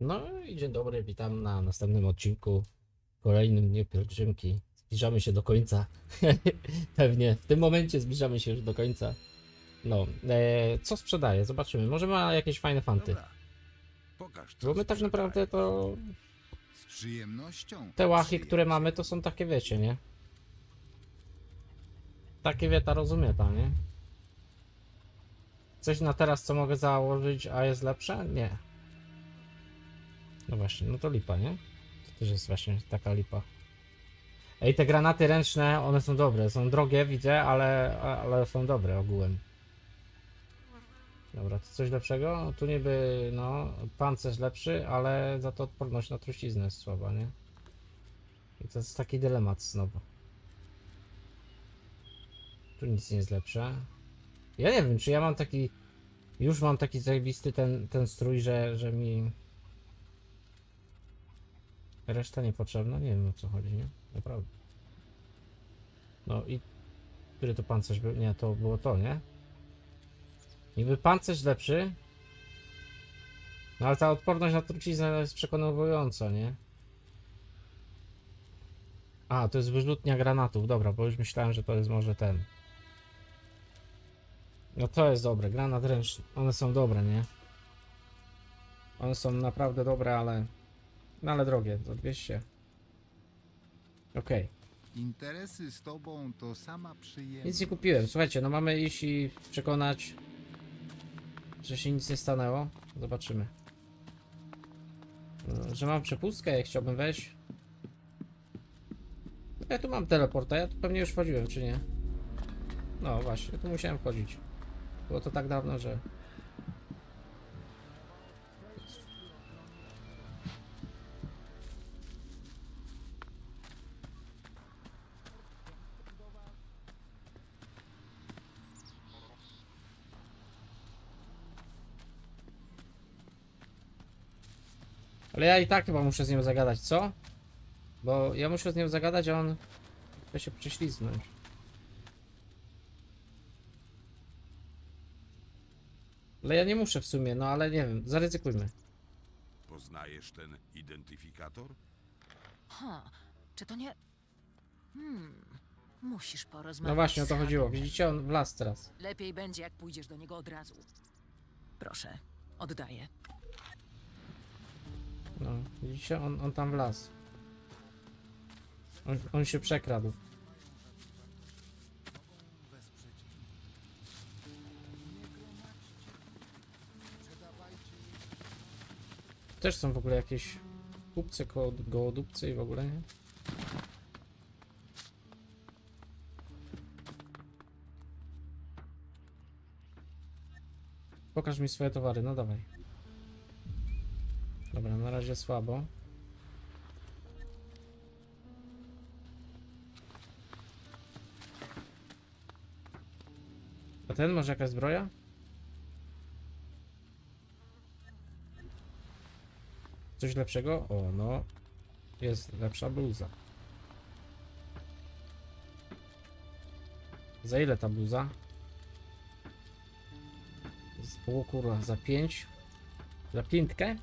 No i dzień dobry, witam na następnym odcinku, kolejnym dniu pielgrzymki. Zbliżamy się do końca. Pewnie w tym momencie zbliżamy się już do końca. No, e, co sprzedaję? Zobaczymy. Może ma jakieś fajne fanty. Dobra. Pokaż, co Bo my tak sprzedaje. naprawdę to Z przyjemnością. te łachy, które mamy, to są takie wiecie, nie? Takie wieta rozumieta, nie? Coś na teraz, co mogę założyć, a jest lepsze? Nie. No właśnie, no to lipa, nie? To też jest właśnie taka lipa. Ej, te granaty ręczne, one są dobre. Są drogie, widzę, ale, ale są dobre ogółem. Dobra, to coś lepszego? Tu niby, no, pancerz lepszy, ale za to odporność na truciznę jest słaba, nie? I to jest taki dylemat znowu. Tu nic nie jest lepsze. Ja nie wiem, czy ja mam taki... Już mam taki zajebisty ten, ten strój, że, że mi... Reszta niepotrzebna? Nie wiem o co chodzi, nie? Naprawdę. No i... Który to pancerz był? Nie, to było to, nie? Niby pancerz lepszy. No ale ta odporność na truciznę jest przekonująca, nie? A, to jest wyrzutnia granatów, dobra, bo już myślałem, że to jest może ten. No to jest dobre, granat ręczny. One są dobre, nie? One są naprawdę dobre, ale... No ale drogie, za 200. Okej, Interesy z tobą to sama przyjemność. nic nie kupiłem. Słuchajcie, no mamy iść i przekonać, że się nic nie stanęło. Zobaczymy. No, Że mam przepustkę, jak chciałbym wejść. Ja tu mam teleporta, ja tu pewnie już wchodziłem, czy nie? No właśnie, tu musiałem wchodzić. Było to tak dawno, że... Ale ja i tak chyba muszę z nią zagadać, co? Bo ja muszę z nią zagadać, a on chce się prześlizgnąć. Ale ja nie muszę w sumie, no ale nie wiem, zaryzykujmy. Poznajesz ten identyfikator? Ha, czy to nie... Hmm, musisz porozmawiać No właśnie o to chodziło. Widzicie, on wlazł teraz. Lepiej będzie, jak pójdziesz do niego od razu. Proszę, oddaję. No, widzicie, on, on tam wlazł. On, on się przekradł. Też są w ogóle jakieś kupce, koło, gołodupcy i w ogóle, nie? Pokaż mi swoje towary, no dawaj. Dobra, na razie słabo. A ten może jakaś zbroja? Coś lepszego? O, no. Jest lepsza bluza. Za ile ta bluza? O kurwa, za 5? Za piętkę?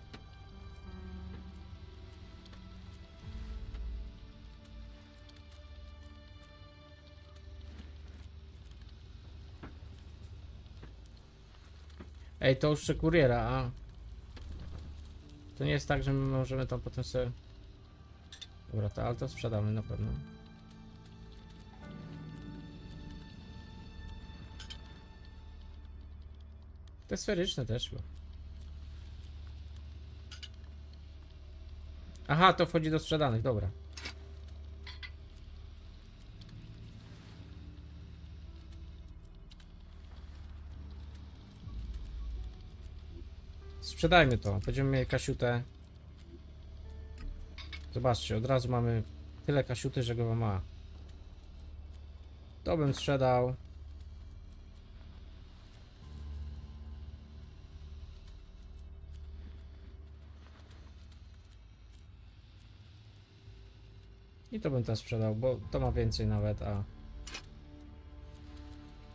Ej, to już kuriera, a... To nie jest tak, że my możemy tam potem sobie... Dobra, to, ale to sprzedamy na pewno. Te sferyczne też chyba. Aha, to wchodzi do sprzedanych, dobra. Sprzedajmy to. Będziemy mieli kasiutę. Zobaczcie, od razu mamy tyle kasiuty, że go ma. To bym sprzedał. I to bym też sprzedał, bo to ma więcej nawet, a...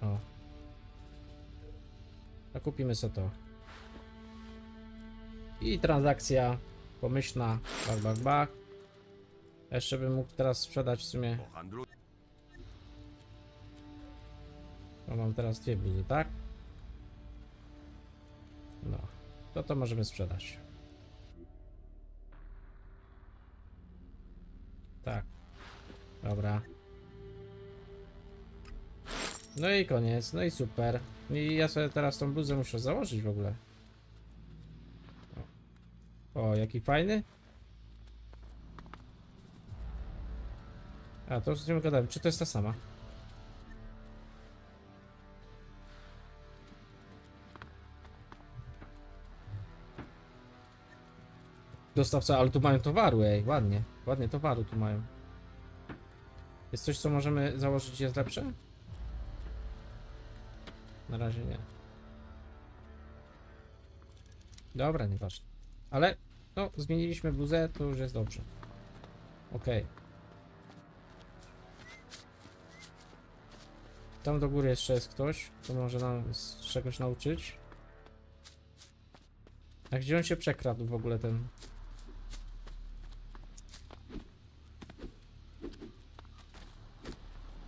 O. A kupimy sobie to. I transakcja pomyślna. Bak, bak, bak. Jeszcze bym mógł teraz sprzedać w sumie. Bo mam teraz dwie bluzy, tak? No. To to możemy sprzedać. Tak. Dobra. No i koniec, no i super. I ja sobie teraz tą bluzę muszę założyć w ogóle. O, jaki fajny. A, to już nią gadałem. Czy to jest ta sama? Dostawca, ale tu mają towaru, ej, ładnie. Ładnie towaru tu mają. Jest coś, co możemy założyć, jest lepsze? Na razie nie. Dobra, nieważne. Ale, no, zmieniliśmy bluzę, to już jest dobrze. Okej. Tam do góry jeszcze jest ktoś, kto może nam z czegoś nauczyć. A gdzie on się przekradł w ogóle ten?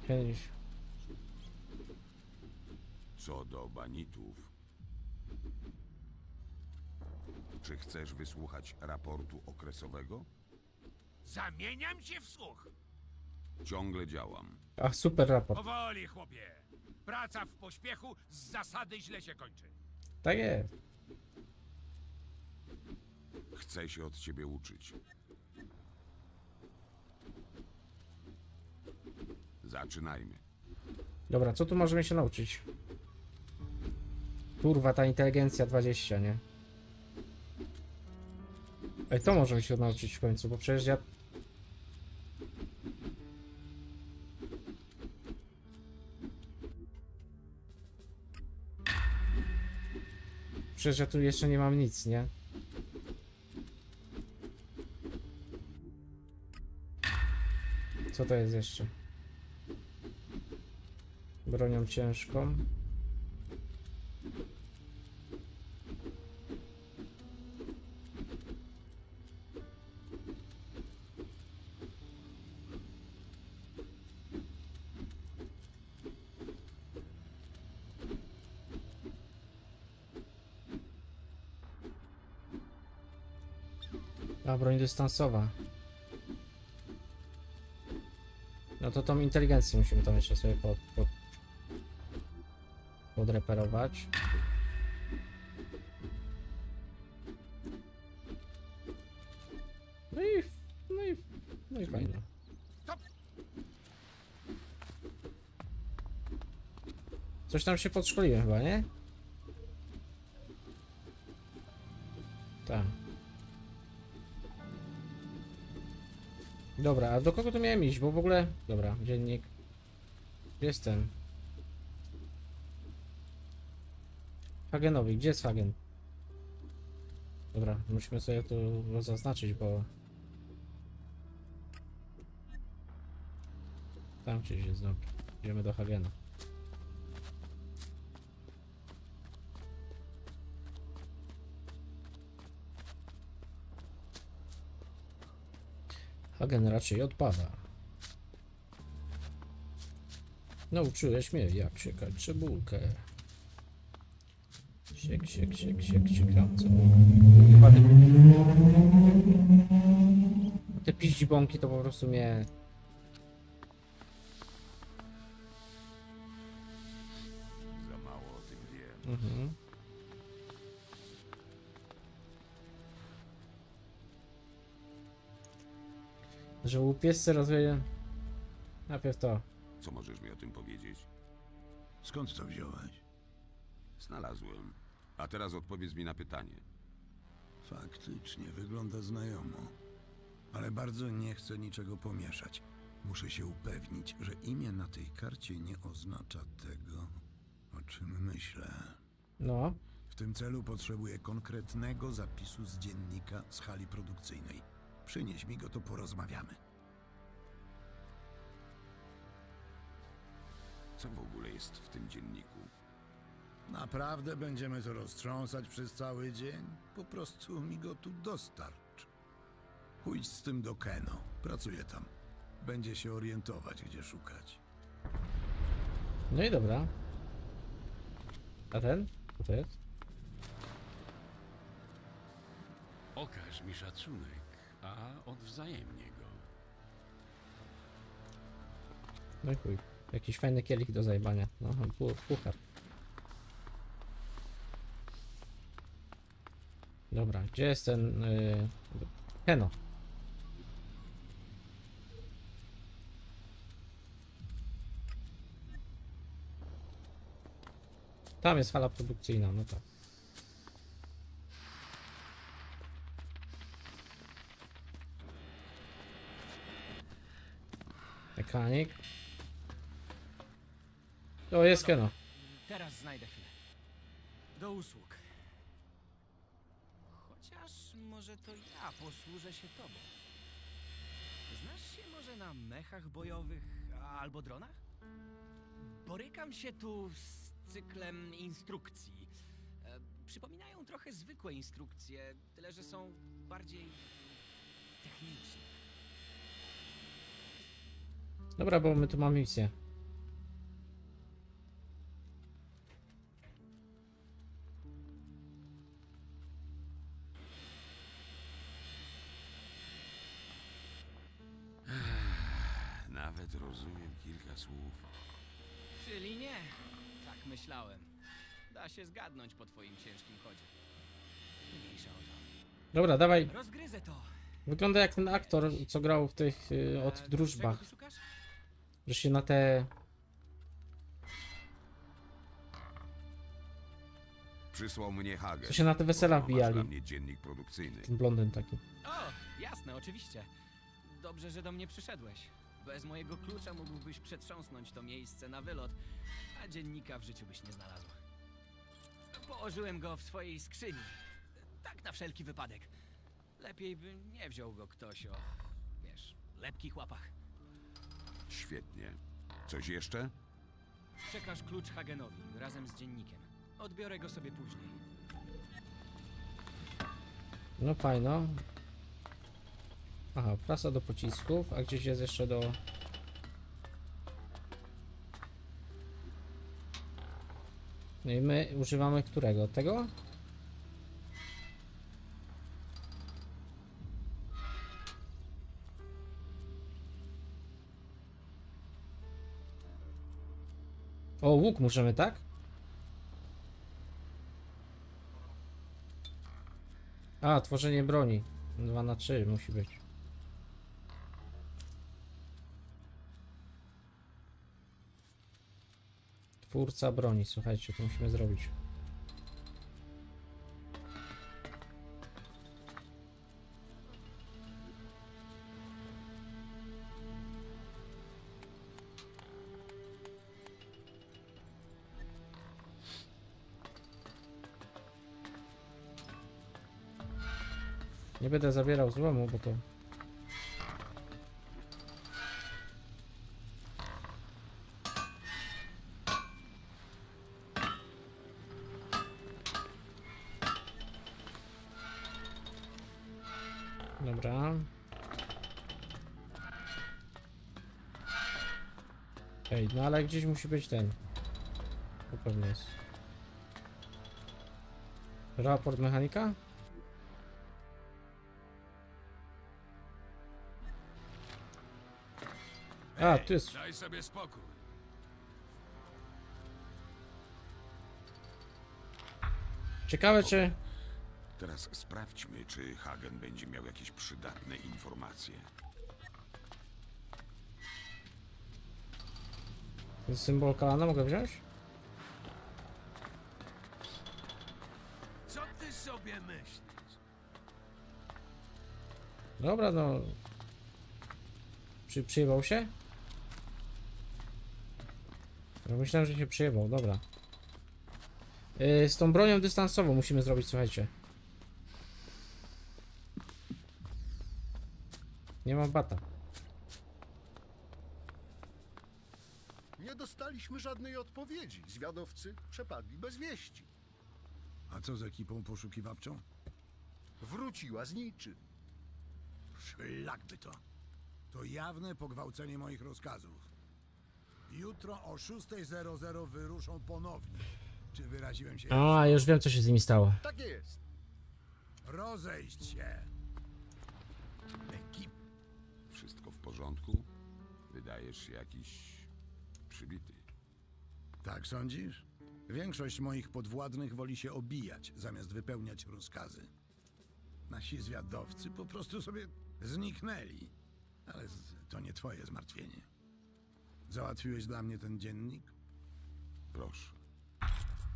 Chęć. Co do banitów. Czy chcesz wysłuchać raportu okresowego? Zamieniam się w słuch. Ciągle działam. Ach, super raport. Powoli, chłopie. Praca w pośpiechu z zasady źle się kończy. Tak jest. Chcę się od ciebie uczyć. Zaczynajmy. Dobra, co tu możemy się nauczyć? Kurwa, ta inteligencja 20, nie? Ej, to możemy się nauczyć w końcu, bo przecież ja... Przecież ja tu jeszcze nie mam nic, nie? Co to jest jeszcze? Bronią ciężką. Broń dystansowa. No to tą inteligencję musimy tam jeszcze sobie pod, pod, podreperować. No i, no i, no i fajnie. Coś tam się podszkoliłem chyba, nie? Dobra, a do kogo tu miałem iść? Bo w ogóle... Dobra, dziennik. Gdzie jest ten? Gdzie jest Hagen? Dobra, musimy sobie tu zaznaczyć, bo... Tam gdzieś jest, dobra. Idziemy do Hagena. Hagen raczej odpada. Nauczyłeś mnie, jak siekać cebulkę. Siek, siek, siek, siek, siekam cebulkę. Te piździbąki to po prostu mnie... Że łupiescy rozwieje... Najpierw to. Co możesz mi o tym powiedzieć? Skąd to wziąłeś? Znalazłem. A teraz odpowiedz mi na pytanie. Faktycznie wygląda znajomo. Ale bardzo nie chcę niczego pomieszać. Muszę się upewnić, że imię na tej karcie nie oznacza tego, o czym myślę. No. W tym celu potrzebuję konkretnego zapisu z dziennika z hali produkcyjnej. Przynieś mi go, to porozmawiamy. Co w ogóle jest w tym dzienniku? Naprawdę będziemy to roztrząsać przez cały dzień? Po prostu mi go tu dostarcz. Pójdź z tym do Keno. Pracuje tam. Będzie się orientować, gdzie szukać. No i dobra. A ten? Co to jest? Okaż mi szacunek, a odwzajemnię go. No i chuj. Jakiś fajny kielich do zajebania. No, pu- puchar. Dobra, gdzie jest ten... Yy... Heno. Tam jest hala produkcyjna, no tak. Mechanik. O, jest Keno. Teraz znajdę chwilę. Do usług. Chociaż może to ja posłużę się tobą. Znasz się może na mechach bojowych albo dronach? Borykam się tu z cyklem instrukcji. E, przypominają trochę zwykłe instrukcje, tyle że są bardziej techniczne. Dobra, bo my tu mamy misję. Nawet rozumiem kilka słów. Czyli nie. Tak myślałem. Da się zgadnąć po twoim ciężkim chodzie. Mniejsza o to. Dobra, dawaj. Rozgryzę to. Wygląda jak ten aktor, co grał w tych y, o E, tych drużbach. czego ty szukasz? Że się na te. Przysłał mnie Hagen. Co się na te wesela wbijali. dla mnie dziennik produkcyjny. Ten blondyn taki. O, jasne, oczywiście. Dobrze, że do mnie przyszedłeś. Bez mojego klucza mógłbyś przetrząsnąć to miejsce na wylot, a dziennika w życiu byś nie znalazł. Położyłem go w swojej skrzyni. Tak na wszelki wypadek. Lepiej by nie wziął go ktoś o, wiesz, lepkich łapach. Świetnie. Coś jeszcze? Przekaż klucz Hagenowi razem z dziennikiem. Odbiorę go sobie później. No fajno. Aha, prasa do pocisków, a gdzieś jest jeszcze do. No i my używamy którego? Tego? Łuk możemy, tak? A, tworzenie broni. 2 na 3 musi być. Twórca broni, słuchajcie, to musimy zrobić. Będę zabierał złomu, bo to... Dobra. Ej, no ale gdzieś musi być ten. To pewnie jest. Raport mechanika? A, tu jest. Daj sobie spokój. Ciekawe czy... Teraz sprawdźmy, czy Hagen będzie miał jakieś przydatne informacje. Ten symbol kolana mogę wziąć? Co ty sobie myślisz? Dobra, no. Przy, przyjebał się? Ja myślałem, że się przyjebał, dobra. Yy, z tą bronią dystansową musimy zrobić, słuchajcie. Nie mam bata. Nie dostaliśmy żadnej odpowiedzi. Zwiadowcy przepadli bez wieści. A co z ekipą poszukiwawczą? Wróciła z niczym. Szlak by to. To jawne pogwałcenie moich rozkazów. Jutro o 6.00 wyruszą ponownie. Czy wyraziłem się? A, już wiem co się z nimi stało. Tak jest. Rozejść się. Ekip. Wszystko w porządku? Wydajesz się jakiś przybity. Tak sądzisz? Większość moich podwładnych woli się obijać, zamiast wypełniać rozkazy. Nasi zwiadowcy po prostu sobie zniknęli. Ale to nie twoje zmartwienie. Załatwiłeś dla mnie ten dziennik? Proszę.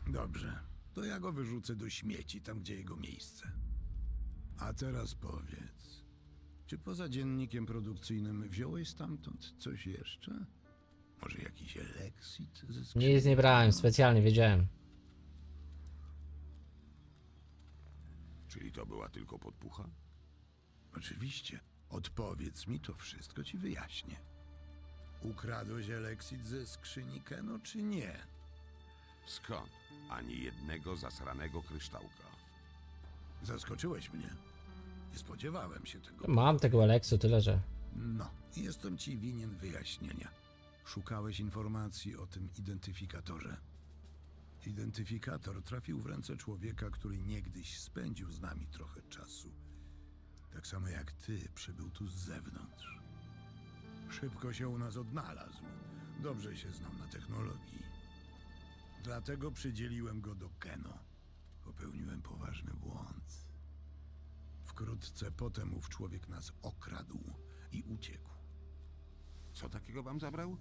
Dobrze. To ja go wyrzucę do śmieci, tam gdzie jego miejsce. A teraz powiedz, czy poza dziennikiem produkcyjnym wziąłeś stamtąd coś jeszcze? Może jakiś eleksit ze skrzyni? Nic nie brałem, specjalnie wiedziałem. Czyli to była tylko podpucha? Oczywiście. Odpowiedz mi, to wszystko ci wyjaśnię. Ukradłeś eleksit ze skrzyni Keno, czy nie? Skąd? Ani jednego zasranego kryształka. Zaskoczyłeś mnie. Nie spodziewałem się tego. Mam tego Aleksu, tyle że. No, jestem ci winien wyjaśnienia. Szukałeś informacji o tym identyfikatorze. Identyfikator trafił w ręce człowieka, który niegdyś spędził z nami trochę czasu. Tak samo jak ty przybył tu z zewnątrz. Szybko się u nas odnalazł. Dobrze się znał na technologii. Dlatego przydzieliłem go do Keno. Popełniłem poważny błąd. Wkrótce potem ów człowiek nas okradł i uciekł. Co takiego wam zabrał?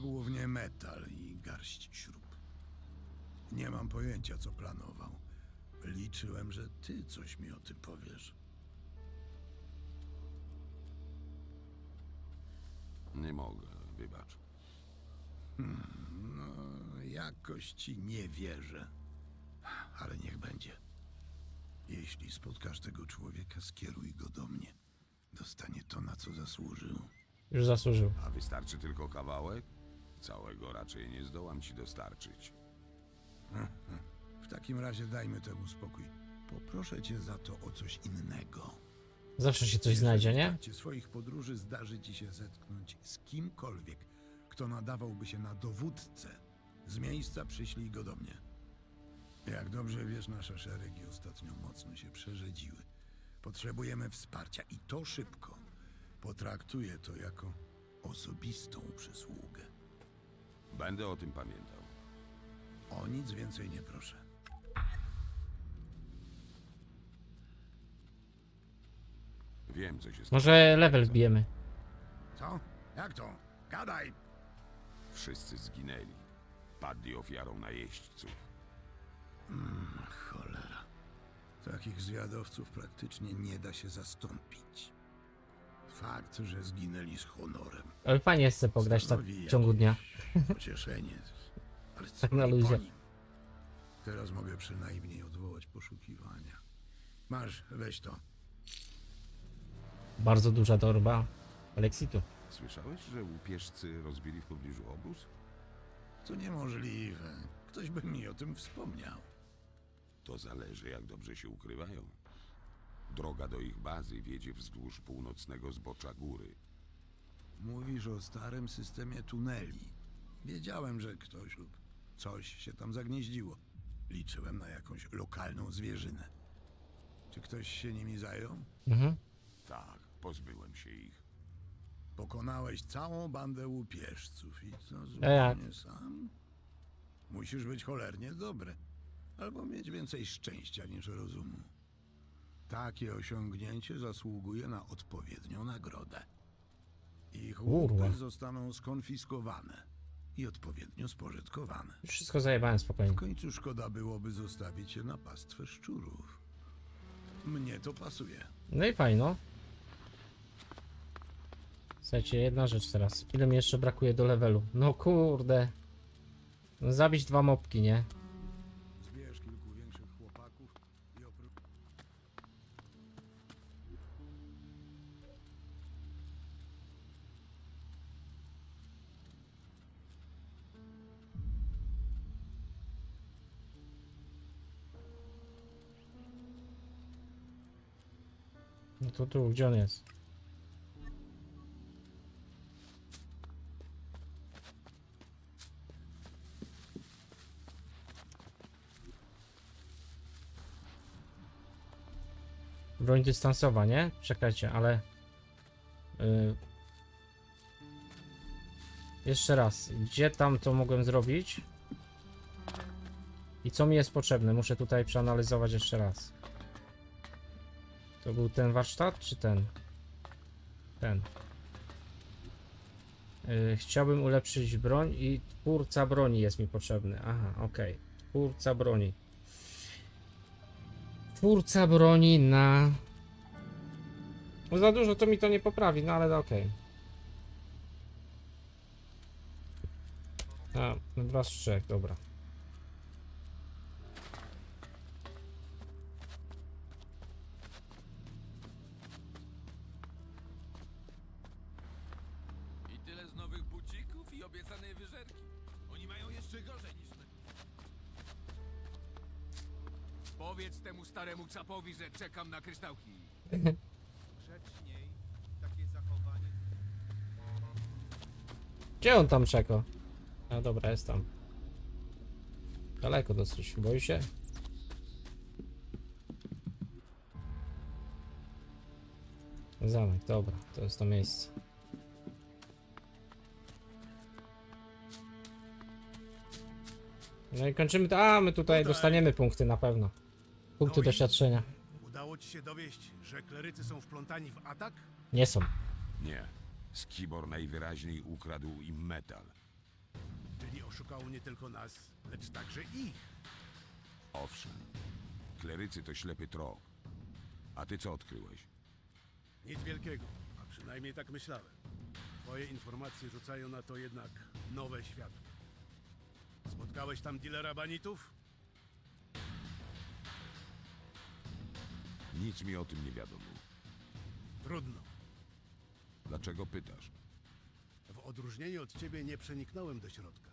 Głównie metal i garść śrub. Nie mam pojęcia, co planował. Liczyłem, że ty coś mi o tym powiesz. Nie mogę, wybacz. No, jakoś ci nie wierzę. Ale niech będzie. Jeśli spotkasz tego człowieka, skieruj go do mnie. Dostanie to, na co zasłużył. Już zasłużył. A wystarczy tylko kawałek? Całego raczej nie zdołam ci dostarczyć. W takim razie dajmy temu spokój. Poproszę cię za to o coś innego. Zawsze się coś znajdzie, W nie? trakcie swoich podróży zdarzy ci się zetknąć z kimkolwiek, kto nadawałby się na dowódcę. Z miejsca przyślij go do mnie. Jak dobrze wiesz, nasze szeregi ostatnio mocno się przerzedziły. Potrzebujemy wsparcia i to szybko. Potraktuję to jako osobistą przysługę. Będę o tym pamiętał. O nic więcej nie proszę. Wiem, co się stało. Może level wbijemy. Co? Jak to? Gadaj! Wszyscy zginęli. Padli ofiarą najeźdźców. Cholera. Takich zwiadowców praktycznie nie da się zastąpić. Fakt, że zginęli z honorem. Ale fajnie jest sobie pograć tak w ciągu dnia. Pocieszenie. Ale co Tak na luzie. nim? Teraz mogę przynajmniej odwołać poszukiwania. Masz, weź to. Bardzo duża torba Alexitu. Słyszałeś, że łupieżcy rozbili w pobliżu obóz? To niemożliwe. Ktoś by mi o tym wspomniał. To zależy, jak dobrze się ukrywają. Droga do ich bazy wiedzie wzdłuż północnego zbocza góry. Mówisz o starym systemie tuneli. Wiedziałem, że ktoś lub coś się tam zagnieździło. Liczyłem na jakąś lokalną zwierzynę. Czy ktoś się nimi zajął? Mhm. Tak, pozbyłem się ich. Pokonałeś całą bandę łupieżców i co jak? zupełnie sam? Musisz być cholernie dobry. Albo mieć więcej szczęścia niż rozumu. Takie osiągnięcie zasługuje na odpowiednią nagrodę. Ich Kurwa. łupy zostaną skonfiskowane i odpowiednio spożytkowane. Już wszystko zajebałem W spokojnie. końcu szkoda byłoby zostawić je na pastwę szczurów. Mnie to pasuje. No i fajno. Słuchajcie, jedna rzecz teraz. Ile mi jeszcze brakuje do levelu? No kurde. No, zabić dwa mopki, nie? Zbierz kilku większych chłopaków i. No to tu, gdzie on jest? Broń dystansowa, nie? Czekajcie, ale... Yy... Jeszcze raz, gdzie tam to mogłem zrobić? I co mi jest potrzebne? Muszę tutaj przeanalizować jeszcze raz. To był ten warsztat, czy ten? Ten. Yy, chciałbym ulepszyć broń i twórca broni jest mi potrzebny. Aha, okej. Twórca broni. Twórca broni na... No za dużo to mi to nie poprawi, no ale okej. A, no dwa z trzech, dobra. Staremu capowi, że czekam na kryształki. Grzeczniej. Takie zachowanie. Gdzie on tam czeka? No dobra, jest tam. Daleko dosyć, boi się? Zamek, dobra, to jest to miejsce. No i kończymy to. A, my tutaj Tutaj. dostaniemy punkty na pewno. Punkty No doświadczenia. Udało ci się dowieść, że klerycy są wplątani w atak? Nie są. Nie. Skibor najwyraźniej ukradł im metal. Czyli oszukał nie tylko nas, lecz także ich. Owszem. Klerycy to ślepy trop. A ty co odkryłeś? Nic wielkiego, a przynajmniej tak myślałem. Twoje informacje rzucają na to jednak nowe światło. Spotkałeś tam dilera banitów? Nic mi o tym nie wiadomo. Trudno. Dlaczego pytasz? W odróżnieniu od ciebie nie przeniknąłem do środka.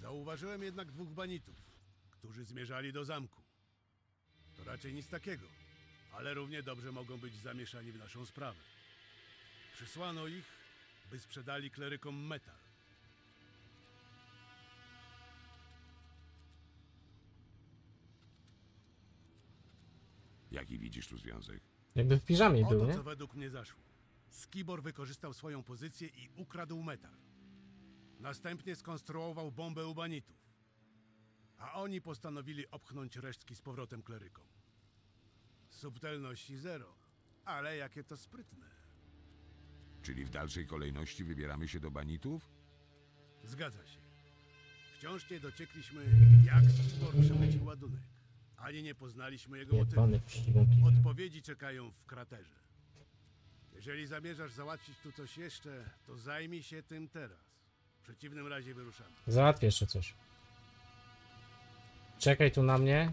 Zauważyłem jednak dwóch banitów, którzy zmierzali do zamku. To raczej nic takiego, ale równie dobrze mogą być zamieszani w naszą sprawę. Przysłano ich, by sprzedali klerykom metal. Jaki widzisz tu związek? Jakby w piżamie był, Oto nie? co według mnie zaszło. Skibor wykorzystał swoją pozycję i ukradł metal. Następnie skonstruował bombę u banitów. A oni postanowili opchnąć resztki z powrotem klerykom. Subtelności zero, ale jakie to sprytne. Czyli w dalszej kolejności wybieramy się do banitów? Zgadza się. Wciąż nie dociekliśmy, jak Skibor przemycił ładunek. Ani nie poznaliśmy jego. Jebany. Odpowiedzi czekają w kraterze. Jeżeli zamierzasz załatwić tu coś jeszcze, to zajmij się tym teraz. W przeciwnym razie wyruszamy. Załatwię jeszcze coś. Czekaj tu na mnie.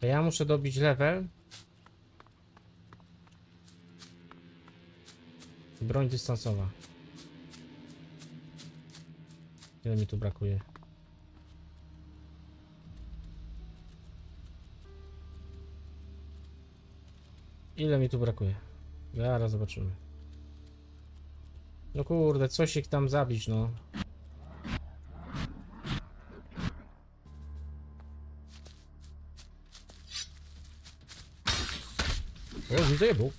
To ja muszę dobić level. Broń dystansowa. Ile mi tu brakuje? Ile mi tu brakuje? Zaraz zobaczymy. No kurde, coś ich tam zabić, no. O, widzę jebu.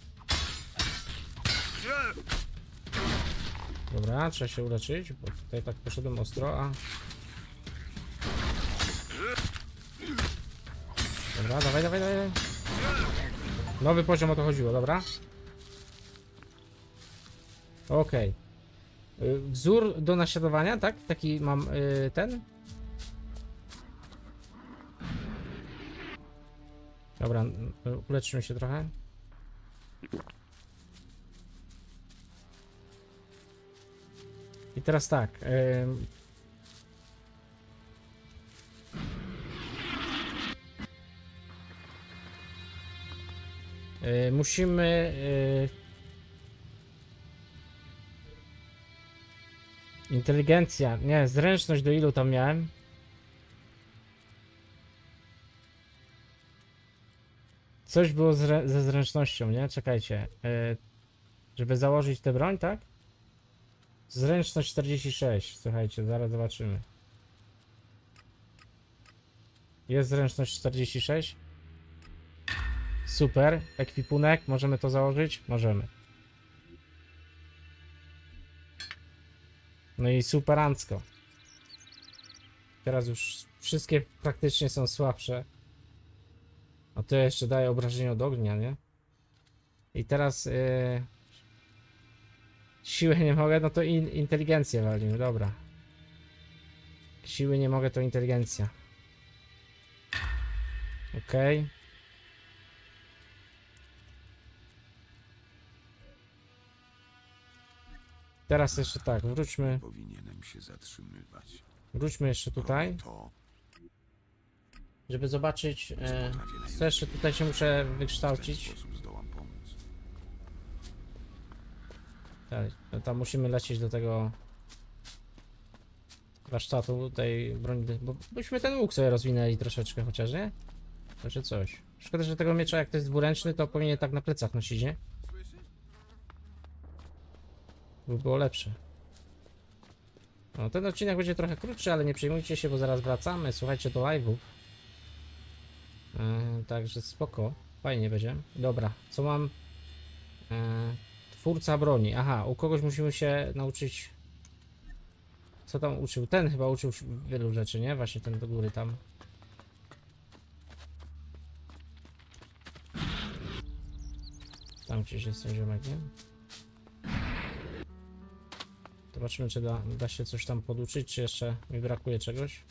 Dobra, trzeba się uleczyć, bo tutaj tak poszedłem ostro, a... Dobra, dawaj, dawaj, dawaj. Nowy poziom o to chodziło, dobra. Okej. Y, Wzór do naśladowania, tak? Taki mam y, ten. Dobra, y, uleczymy się trochę. I teraz tak. ym, y, musimy. y, Inteligencja. Nie, zręczność do ilu tam miałem? Coś było ze zręcznością, nie? Czekajcie. E, żeby założyć tę broń, tak? Zręczność 46. Słuchajcie, zaraz zobaczymy. Jest zręczność 46. Super. Ekwipunek. Możemy to założyć? Możemy. No i superancko. Teraz już wszystkie praktycznie są słabsze. A to jeszcze daje obrażenie od ognia, nie? I teraz yy... siłę nie mogę, no to in, inteligencję walimy, dobra. Siły nie mogę, to inteligencja. Okej. Teraz jeszcze tak, wróćmy, Powinienem się zatrzymywać. wróćmy jeszcze tutaj, żeby zobaczyć, e, jeszcze tutaj się muszę wykształcić. Tak, no tam musimy lecieć do tego warsztatu tej broni, bo byśmy ten łuk sobie rozwinęli troszeczkę chociaż, nie? Znaczy coś. Szkoda, że tego miecza jak to jest dwuręczny, to powinien tak na plecach nosić, nie? By było lepsze. No, ten odcinek będzie trochę krótszy, ale nie przejmujcie się, bo zaraz wracamy. Słuchajcie do live'ów. Yy, także spoko. Fajnie będzie. Dobra, co mam? Yy, Twórca broni. Aha, u kogoś musimy się nauczyć. Co tam uczył? Ten chyba uczył wielu rzeczy, nie? Właśnie ten do góry tam. Tam gdzieś jest ten ziomek, nie? Zobaczymy, czy da, da się coś tam poduczyć, czy jeszcze mi brakuje czegoś.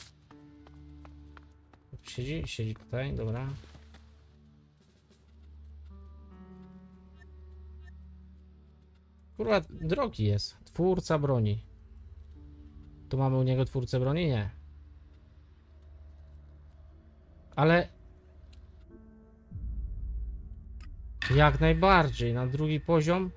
Siedzi? Siedzi tutaj, dobra. Kurwa, drogi jest. Twórca broni. Tu mamy u niego twórcę broni? Nie. Ale... Jak najbardziej, na drugi poziom.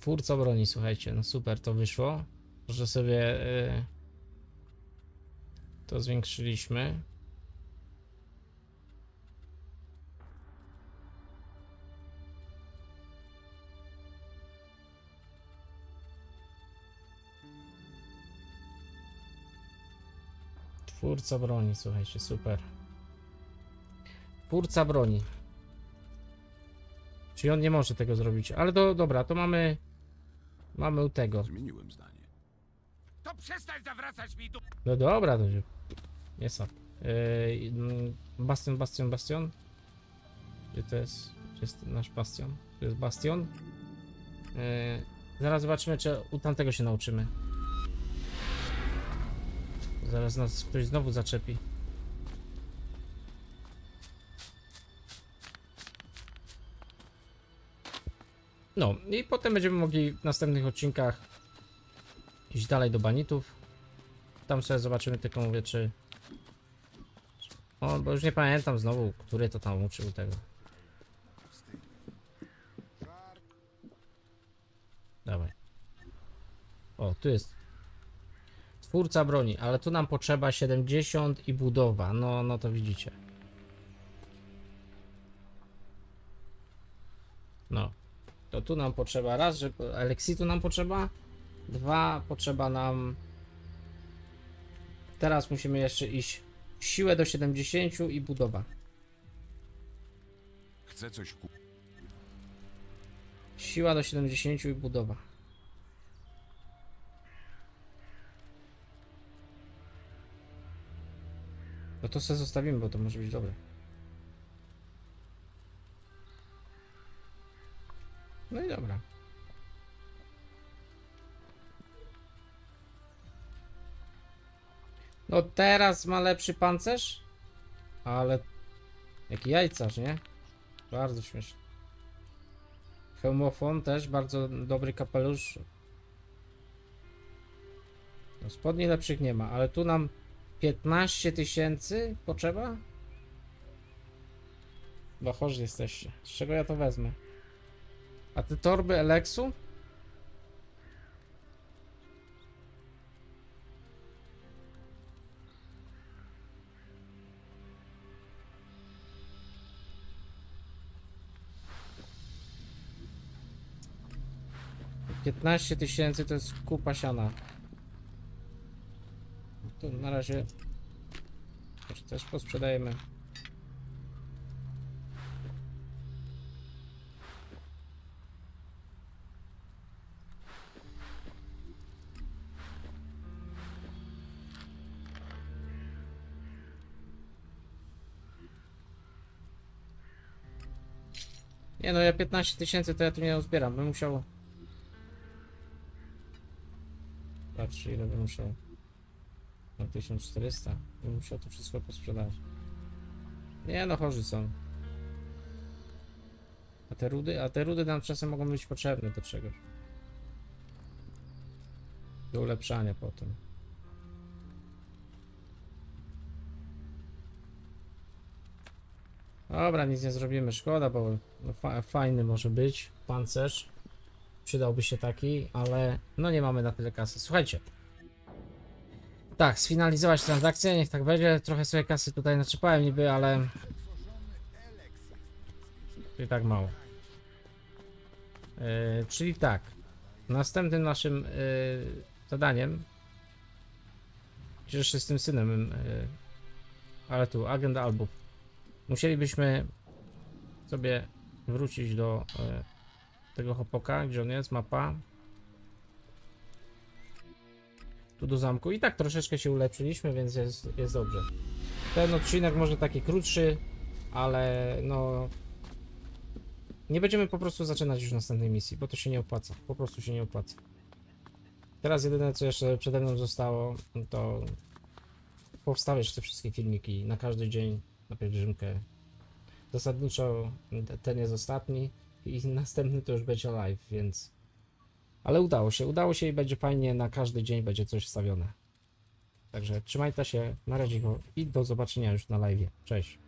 Twórca broni, słuchajcie, no super to wyszło. Że sobie y, to zwiększyliśmy. Twórca broni, słuchajcie, super. Twórca broni. Czyli on nie może tego zrobić, ale do, dobra, to mamy. Mamy u tego. Zmieniłem zdanie. To przestań zawracać mi du... No dobra, to się. Nie sap. Yy, bastion, bastion, bastion. Gdzie to jest? Gdzie jest nasz bastion? To jest bastion. Yy, zaraz zobaczymy, czy u tamtego się nauczymy. Zaraz nas ktoś znowu zaczepi. No i potem będziemy mogli w następnych odcinkach iść dalej do banitów. Tam sobie zobaczymy tylko mówię, czy... O, bo już nie pamiętam znowu, który to tam uczył tego. Dawaj. O, tu jest. Twórca broni, ale tu nam potrzeba 70 i budowa. No, no to widzicie. Tu nam potrzeba raz, że Alexitu nam potrzeba. Dwa, potrzeba nam. Teraz musimy jeszcze iść w siłę do 70 i budowa. Chcę coś kupić. Siła do 70 i budowa. No to sobie zostawimy, bo to może być dobre. No i dobra. No teraz ma lepszy pancerz, ale jaki jajcarz, nie? Bardzo śmieszny. Hełmofon też bardzo dobry kapelusz. No, spodni lepszych nie ma, ale tu nam 15 tysięcy potrzeba? Bachorzy jesteście. Z czego ja to wezmę? A te torby Eleksu? Piętnaście tysięcy to jest kupa siana. To na razie też, też posprzedajemy. Nie no, ja 15 tysięcy to ja tu nie uzbieram, bym musiał... Patrz ile bym musiał... Na 1400, bym musiał to wszystko posprzedać. Nie no, chorzy są. A te rudy, a te rudy nam czasem mogą być potrzebne do czegoś. Do ulepszania potem. Dobra, nic nie zrobimy, szkoda, bo no, fa fajny może być pancerz. Przydałby się taki, ale no nie mamy na tyle kasy. Słuchajcie. Tak, sfinalizować transakcję, niech tak będzie. Trochę sobie kasy tutaj naczepałem niby, ale... I tak mało. Yy, czyli tak. Następnym naszym yy, zadaniem... Jeszcze z tym synem... Yy, ale tu, agent albów. Musielibyśmy sobie wrócić do e, tego hopoka, gdzie on jest, mapa. Tu do zamku. I tak troszeczkę się ulepszyliśmy, więc jest, jest dobrze. Ten odcinek może taki krótszy, ale no... Nie będziemy po prostu zaczynać już następnej misji, bo to się nie opłaca. Po prostu się nie opłaca. Teraz jedyne co jeszcze przede mną zostało, to powstawiać te wszystkie filmiki na każdy dzień na pielgrzymkę. Zasadniczo ten jest ostatni i następny to już będzie live, więc... Ale udało się, udało się i będzie fajnie, na każdy dzień będzie coś wstawione. Także trzymajcie się, na razie i do zobaczenia już na live. Cześć.